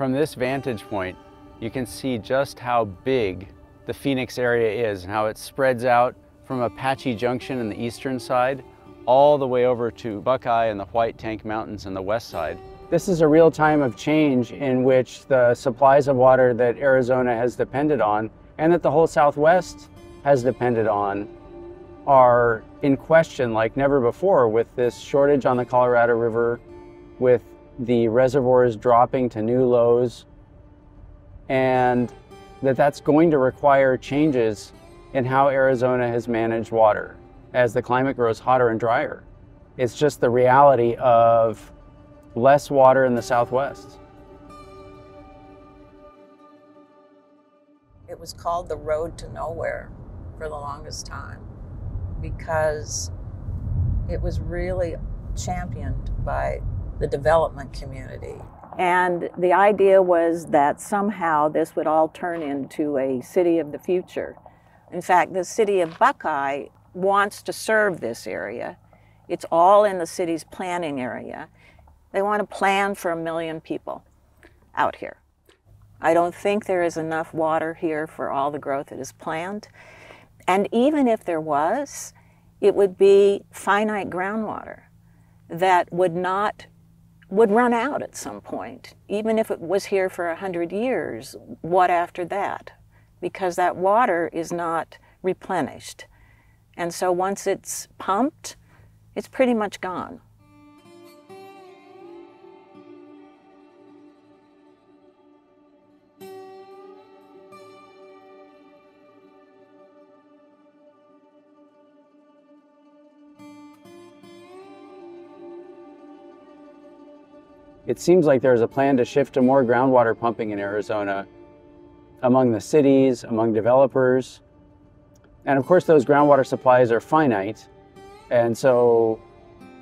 From this vantage point, you can see just how big the Phoenix area is and how it spreads out from Apache Junction in the eastern side all the way over to Buckeye and the White Tank Mountains on the west side. This is a real time of change in which the supplies of water that Arizona has depended on and that the whole Southwest has depended on are in question like never before with this shortage on the Colorado River, with the reservoirs dropping to new lows, and that that's going to require changes in how Arizona has managed water as the climate grows hotter and drier. It's just the reality of less water in the Southwest. It was called the road to nowhere for the longest time because it was really championed by the development community. And the idea was that somehow this would all turn into a city of the future. In fact, the city of Buckeye wants to serve this area. It's all in the city's planning area. They want to plan for a million people out here. I don't think there is enough water here for all the growth that is planned. And even if there was, it would be finite groundwater that would not would run out at some point even if it was here for a hundred years. What after that? Because that water is not replenished. And so once it's pumped it's pretty much gone It seems like there's a plan to shift to more groundwater pumping in Arizona among the cities, among developers. And of course, those groundwater supplies are finite. And so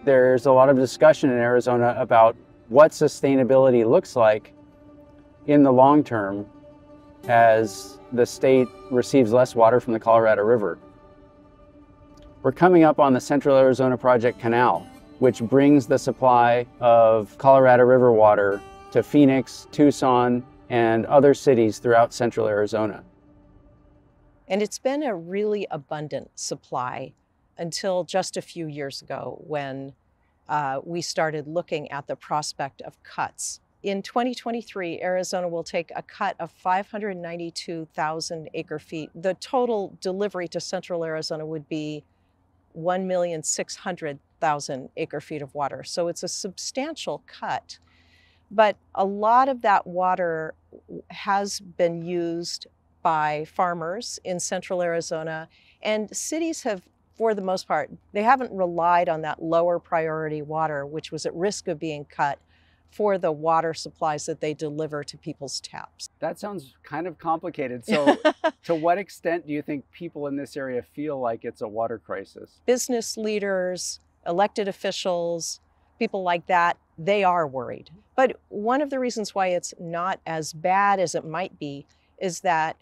there's a lot of discussion in Arizona about what sustainability looks like in the long term as the state receives less water from the Colorado River. We're coming up on the Central Arizona Project Canal, which brings the supply of Colorado River water to Phoenix, Tucson, and other cities throughout central Arizona. And it's been a really abundant supply until just a few years ago when uh, we started looking at the prospect of cuts. In 2023, Arizona will take a cut of 592,000 acre feet. The total delivery to central Arizona would be 1,600,000 thousand acre feet of water. So it's a substantial cut. But a lot of that water has been used by farmers in central Arizona, and cities have, for the most part, they haven't relied on that lower priority water, which was at risk of being cut for the water supplies that they deliver to people's taps. That sounds kind of complicated. So, to what extent do you think people in this area feel like it's a water crisis? Business leaders, elected officials, people like that, they are worried. But one of the reasons why it's not as bad as it might be is that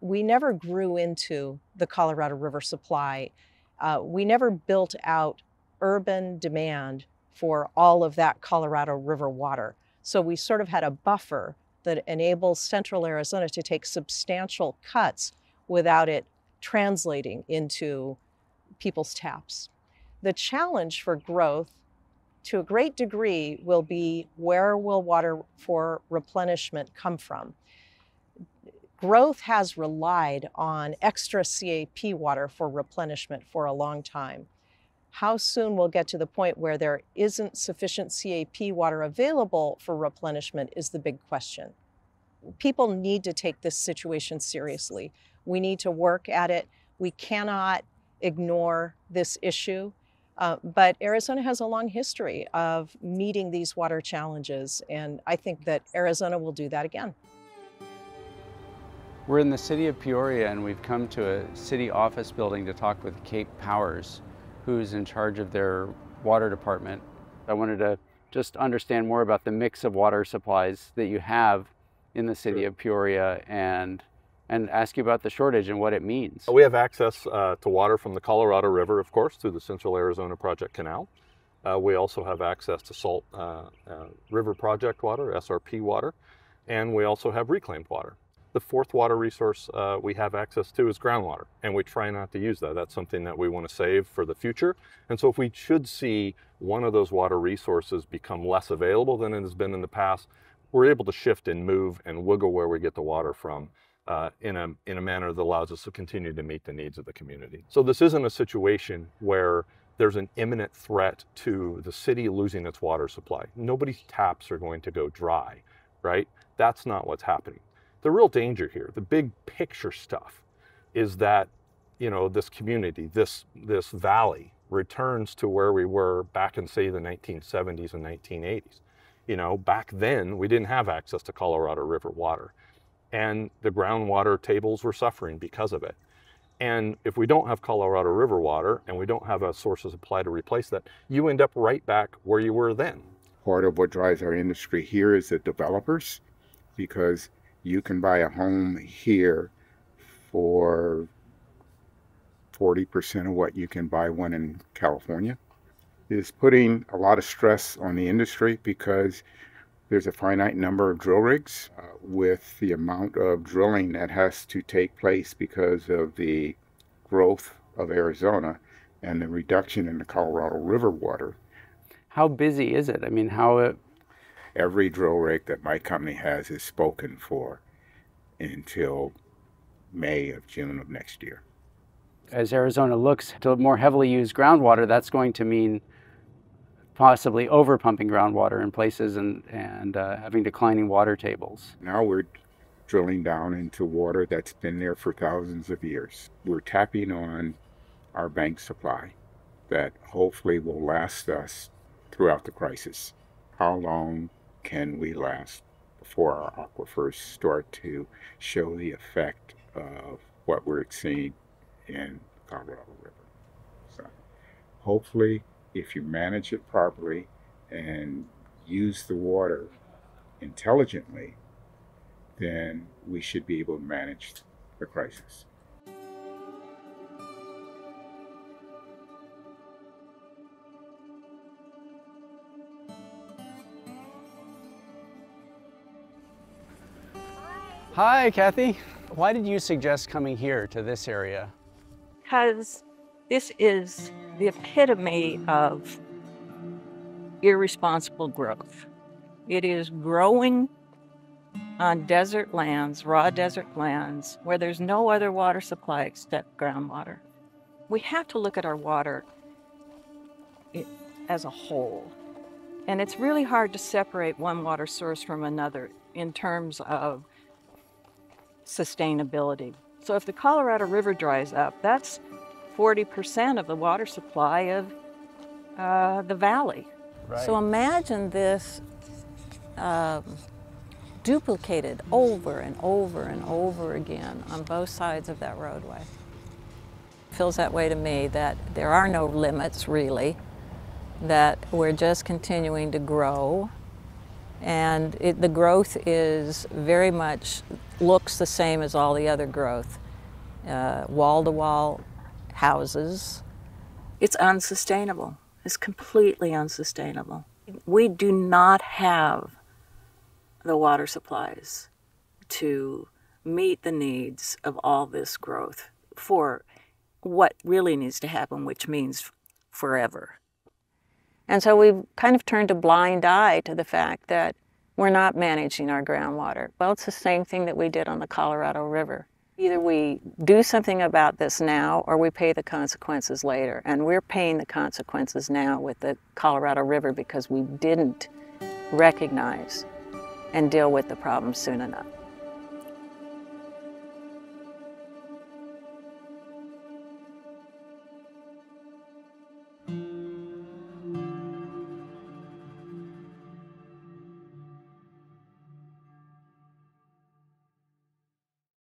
we never grew into the Colorado River supply. Uh, we never built out urban demand for all of that Colorado River water. So we sort of had a buffer that enables central Arizona to take substantial cuts without it translating into people's taps. The challenge for growth to a great degree will be where will water for replenishment come from? Growth has relied on extra CAP water for replenishment for a long time. How soon we'll get to the point where there isn't sufficient CAP water available for replenishment is the big question. People need to take this situation seriously. We need to work at it. We cannot ignore this issue. Uh, but Arizona has a long history of meeting these water challenges, and I think that Arizona will do that again. We're in the city of Peoria, and we've come to a city office building to talk with Cape Powers, who's in charge of their water department. I wanted to just understand more about the mix of water supplies that you have in the city of Peoria and and ask you about the shortage and what it means. We have access uh, to water from the Colorado River, of course, through the Central Arizona Project Canal. Uh, we also have access to Salt uh, uh River Project water, SRP water, and we also have reclaimed water. The fourth water resource uh, we have access to is groundwater, and we try not to use that. That's something that we want to save for the future. And so, if we should see one of those water resources become less available than it has been in the past, we're able to shift and move and wiggle where we get the water from uh, in, a, in a manner that allows us to continue to meet the needs of the community. So, this isn't a situation where there's an imminent threat to the city losing its water supply. Nobody's taps are going to go dry, right? That's not what's happening the real danger here, the big picture stuff, is that you know this community, this this valley returns to where we were back in say the 1970s and 1980s. You know, back then we didn't have access to Colorado River water, and the groundwater tables were suffering because of it. And if we don't have Colorado River water and we don't have a source of supply to replace that, you end up right back where you were then. Part of what drives our industry here is the developers because you can buy a home here for 40% of what you can buy one in California is putting a lot of stress on the industry because there's a finite number of drill rigs uh, with the amount of drilling that has to take place because of the growth of Arizona and the reduction in the Colorado River water. How busy is it? I mean, how every drill rig that my company has is spoken for until May of June of next year. As Arizona looks to more heavily use groundwater, that's going to mean possibly over pumping groundwater in places and, and uh, having declining water tables. Now we're drilling down into water that's been there for thousands of years. We're tapping on our bank supply that hopefully will last us throughout the crisis. How long can we last before our aquifers start to show the effect of what we're seeing in Colorado River. So hopefully, if you manage it properly and use the water intelligently, then we should be able to manage the crisis. Hi, Kathy. Why did you suggest coming here to this area? Because this is the epitome of irresponsible growth. It is growing on desert lands, raw desert lands, where there's no other water supply except groundwater. We have to look at our water as a whole. And it's really hard to separate one water source from another in terms of sustainability. So if the Colorado River dries up, that's 40% of the water supply of uh, the valley. Right. So imagine this um, duplicated over and over and over again on both sides of that roadway. feels that way to me that there are no limits really, that we're just continuing to grow and it, the growth is very much looks the same as all the other growth wall to wall houses. It's unsustainable. It's completely unsustainable. We do not have the water supplies to meet the needs of all this growth for what really needs to happen, which means forever. And so we've kind of turned a blind eye to the fact that we're not managing our groundwater. Well, it's the same thing that we did on the Colorado River. Either we do something about this now or we pay the consequences later. And we're paying the consequences now with the Colorado River because we didn't recognize and deal with the problem soon enough.